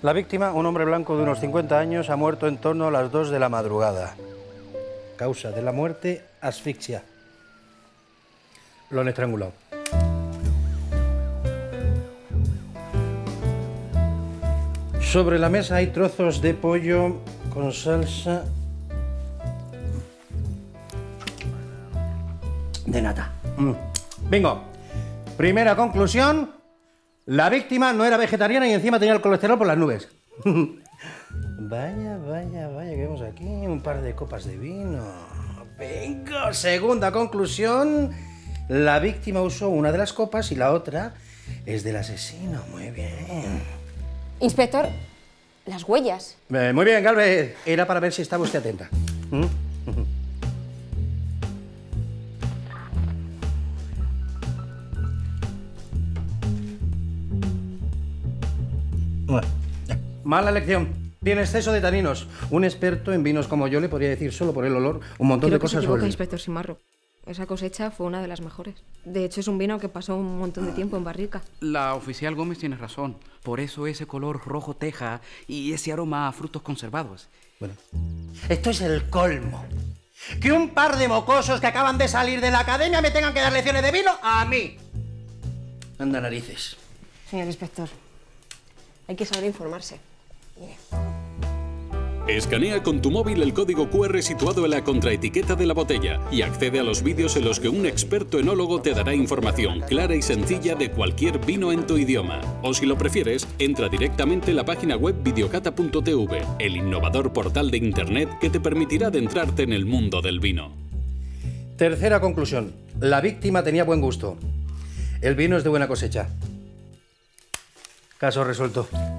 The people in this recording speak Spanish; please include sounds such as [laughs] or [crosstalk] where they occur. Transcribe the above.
La víctima, un hombre blanco de unos 50 años, ha muerto en torno a las 2 de la madrugada. Causa de la muerte, asfixia. Lo han estrangulado. Sobre la mesa hay trozos de pollo con salsa de nata. Mm. Bingo. Primera conclusión. La víctima no era vegetariana y encima tenía el colesterol por las nubes. [laughs] vaya, vaya, vaya, que vemos aquí un par de copas de vino. Bingo. Segunda conclusión. La víctima usó una de las copas y la otra es del asesino. Muy bien. Inspector, las huellas. Eh, muy bien, Galvez. Era para ver si estaba usted atenta. ¿Mm? Mala elección. Tiene exceso de taninos. Un experto en vinos como yo le podría decir solo por el olor un montón Creo de que se cosas equivoca, sobre el- inspector Simarro. Esa cosecha fue una de las mejores. De hecho, es un vino que pasó un montón de tiempo en barrica. La oficial Gómez tiene razón. Por eso ese color rojo teja y ese aroma a frutos conservados. Bueno. Esto es el colmo. Que un par de mocosos que acaban de salir de la academia me tengan que dar lecciones de vino a mí. Anda narices. Señor inspector, hay que saber informarse. Escanea con tu móvil el código QR situado en la contraetiqueta de la botella y accede a los vídeos en los que un experto enólogo te dará información clara y sencilla de cualquier vino en tu idioma. O si lo prefieres, entra directamente en la página web videocata.tv, el innovador portal de internet que te permitirá adentrarte en el mundo del vino. Tercera conclusión. La víctima tenía buen gusto. El vino es de buena cosecha. Caso resuelto.